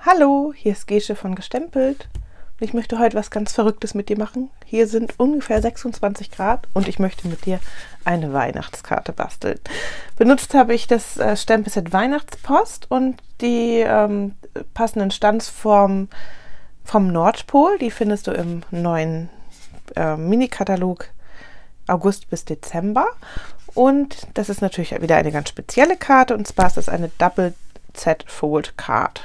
Hallo, hier ist Gesche von Gestempelt. Ich möchte heute was ganz Verrücktes mit dir machen. Hier sind ungefähr 26 Grad und ich möchte mit dir eine Weihnachtskarte basteln. Benutzt habe ich das äh, Stempelset Weihnachtspost und die ähm, passenden Stanzformen vom Nordpol. Die findest du im neuen äh, Mini-Katalog August bis Dezember. Und das ist natürlich wieder eine ganz spezielle Karte und zwar ist das eine Double Z Fold Card.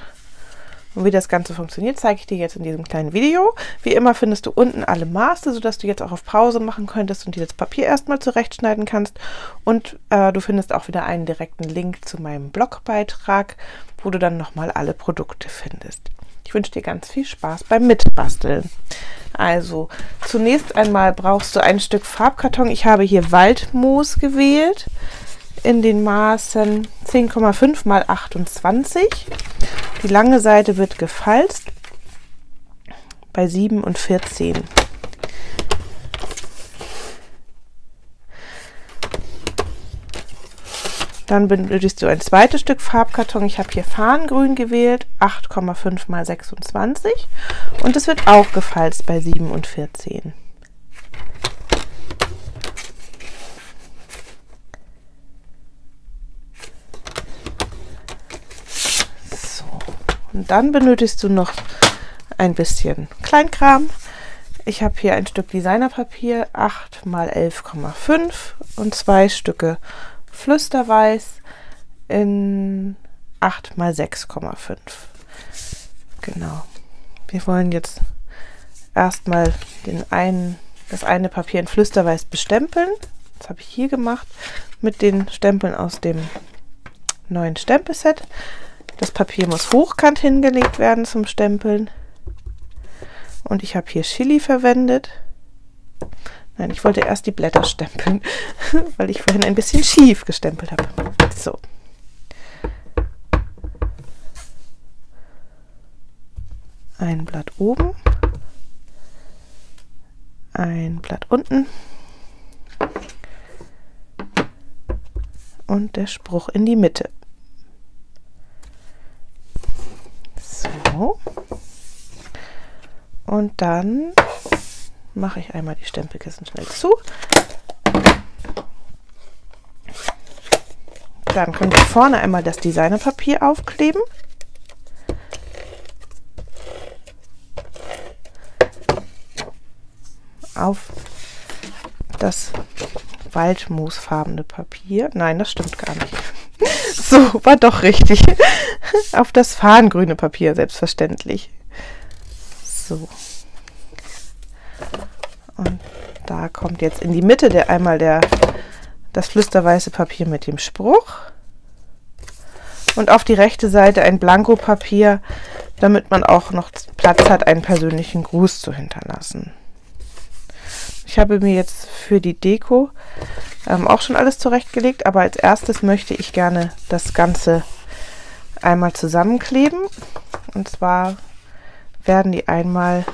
Und wie das Ganze funktioniert, zeige ich dir jetzt in diesem kleinen Video. Wie immer findest du unten alle Maße, sodass du jetzt auch auf Pause machen könntest und dir das Papier erstmal zurechtschneiden kannst. Und äh, du findest auch wieder einen direkten Link zu meinem Blogbeitrag, wo du dann nochmal alle Produkte findest. Ich wünsche dir ganz viel Spaß beim Mitbasteln. Also, zunächst einmal brauchst du ein Stück Farbkarton. Ich habe hier Waldmoos gewählt in den Maßen 10,5 mal 28. Die lange Seite wird gefalzt bei 7 und 14. Dann benötigst du ein zweites Stück Farbkarton. Ich habe hier Farngrün gewählt, 8,5 mal 26 und es wird auch gefalzt bei 7 und 14. So, und dann benötigst du noch ein bisschen Kleinkram. Ich habe hier ein Stück Designerpapier, 8 mal 11,5 und zwei Stücke Flüsterweiß in 8 mal 6,5. Genau. Wir wollen jetzt erstmal den einen, das eine Papier in Flüsterweiß bestempeln. Das habe ich hier gemacht mit den Stempeln aus dem neuen Stempelset. Das Papier muss hochkant hingelegt werden zum Stempeln. Und ich habe hier Chili verwendet. Nein, ich wollte erst die Blätter stempeln, weil ich vorhin ein bisschen schief gestempelt habe. So. Ein Blatt oben, ein Blatt unten und der Spruch in die Mitte. So. Und dann mache ich einmal die Stempelkissen schnell zu. Dann können wir vorne einmal das Designerpapier aufkleben. Auf das waldmoosfarbene Papier. Nein, das stimmt gar nicht. So, war doch richtig. Auf das farngrüne Papier, selbstverständlich. So. Und da kommt jetzt in die Mitte der einmal der, das flüsterweiße Papier mit dem Spruch. Und auf die rechte Seite ein Blankopapier, damit man auch noch Platz hat, einen persönlichen Gruß zu hinterlassen. Ich habe mir jetzt für die Deko ähm, auch schon alles zurechtgelegt, aber als erstes möchte ich gerne das Ganze einmal zusammenkleben. Und zwar werden die einmal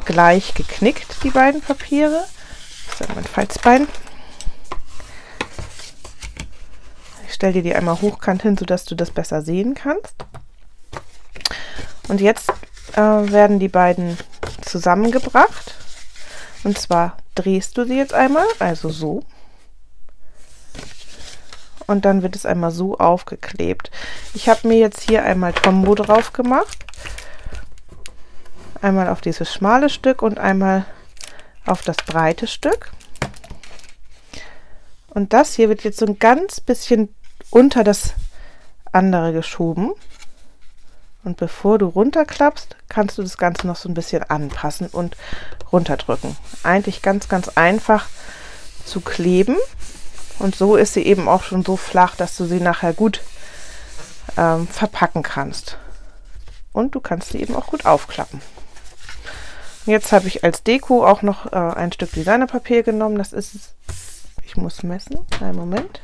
gleich geknickt, die beiden Papiere. Ist mein Falzbein. Ich stelle dir die einmal hochkant hin, sodass du das besser sehen kannst. Und jetzt äh, werden die beiden zusammengebracht. Und zwar drehst du sie jetzt einmal, also so. Und dann wird es einmal so aufgeklebt. Ich habe mir jetzt hier einmal Tombo drauf gemacht. Einmal auf dieses schmale Stück und einmal auf das breite Stück. Und das hier wird jetzt so ein ganz bisschen unter das andere geschoben. Und bevor du runterklappst, kannst du das Ganze noch so ein bisschen anpassen und runterdrücken. Eigentlich ganz, ganz einfach zu kleben. Und so ist sie eben auch schon so flach, dass du sie nachher gut ähm, verpacken kannst. Und du kannst sie eben auch gut aufklappen. Jetzt habe ich als Deko auch noch äh, ein Stück Designerpapier genommen. Das ist, ich muss messen, einen Moment.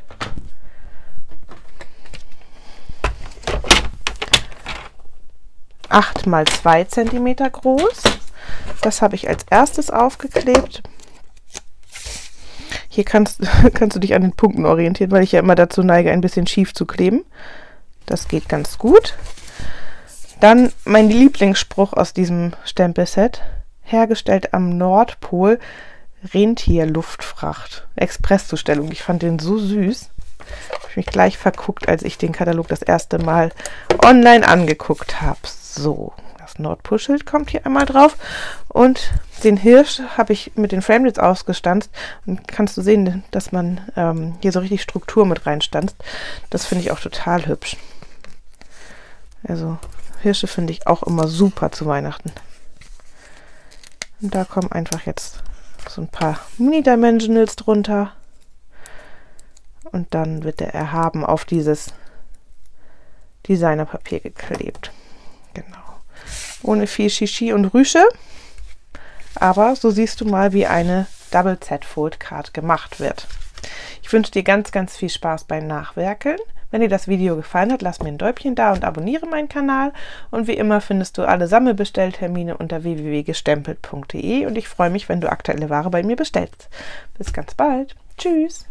Acht mal zwei Zentimeter groß. Das habe ich als erstes aufgeklebt. Hier kannst, kannst du dich an den Punkten orientieren, weil ich ja immer dazu neige, ein bisschen schief zu kleben. Das geht ganz gut. Dann mein Lieblingsspruch aus diesem Stempelset. Hergestellt am Nordpol Rentierluftfracht. Expresszustellung. Ich fand den so süß. Ich mich gleich verguckt, als ich den Katalog das erste Mal online angeguckt habe. So, das Nordpol-Schild kommt hier einmal drauf. Und den Hirsch habe ich mit den Framelits ausgestanzt. Und kannst du sehen, dass man ähm, hier so richtig Struktur mit reinstanzt. Das finde ich auch total hübsch. Also Hirsche finde ich auch immer super zu Weihnachten. Und da kommen einfach jetzt so ein paar Mini-Dimensionals drunter. Und dann wird der erhaben auf dieses Designerpapier geklebt. Genau. Ohne viel Shishi und Rüsche. Aber so siehst du mal, wie eine Double Z Fold Card gemacht wird. Ich wünsche dir ganz, ganz viel Spaß beim Nachwerkeln. Wenn dir das Video gefallen hat, lass mir ein Däubchen da und abonniere meinen Kanal. Und wie immer findest du alle Sammelbestelltermine unter www.gestempelt.de und ich freue mich, wenn du aktuelle Ware bei mir bestellst. Bis ganz bald. Tschüss.